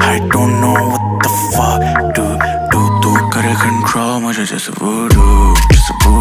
I don't know what the fuck to do. Do तू करे control मुझे just voodoo जैसे voodoo